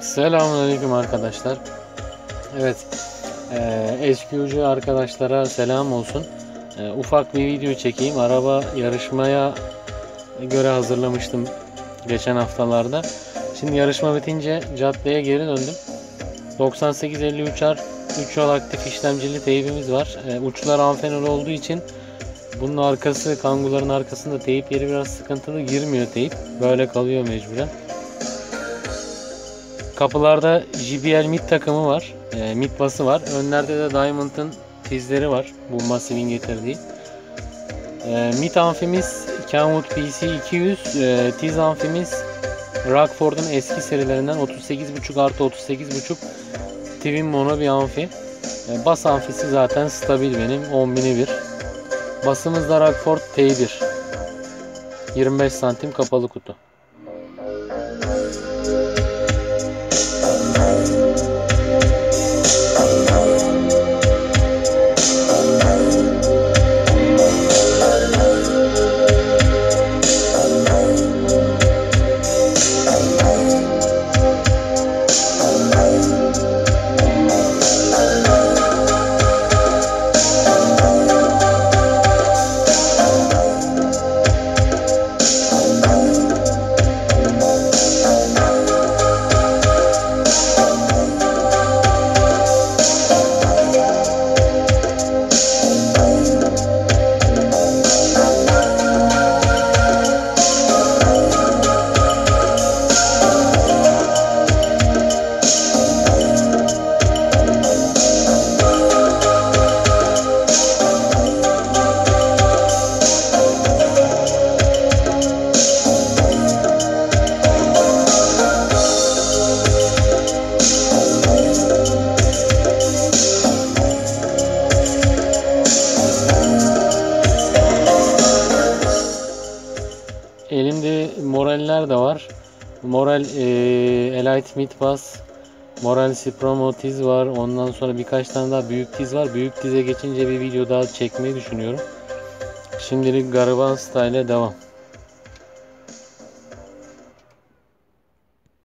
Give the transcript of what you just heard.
Selamünaleyküm arkadaşlar. Evet, e, SQ'cu arkadaşlara selam olsun. E, ufak bir video çekeyim. Araba yarışmaya göre hazırlamıştım geçen haftalarda. Şimdi yarışma bitince caddeye geri döndüm. 9853R 3 yol aktif işlemcili teybimiz var. E, uçlar amfenol olduğu için bunun arkası, kanguların arkasında teyip yeri biraz sıkıntılı girmiyor teyip. Böyle kalıyor mecburen. Kapılarda JBL mid takımı var. E, mid bası var. Önlerde de Diamond'ın tizleri var. Bu Massive'in getirdiği. E, mid amfimiz Kenwood PC 200. E, tiz amfimiz Rockford'un eski serilerinden 38.5 artı 38.5 Twin Mono bir amfi. E, bas amfisi zaten stabil benim. 10.000'i bir. Basımız da Rockford T1. 25 santim kapalı kutu. Elimde moraller de var. Moral e, Elite Mid Bass, Moral Supremo tiz var. Ondan sonra birkaç tane daha büyük tiz var. Büyük tize geçince bir video daha çekmeyi düşünüyorum. Şimdilik Gariban Style devam.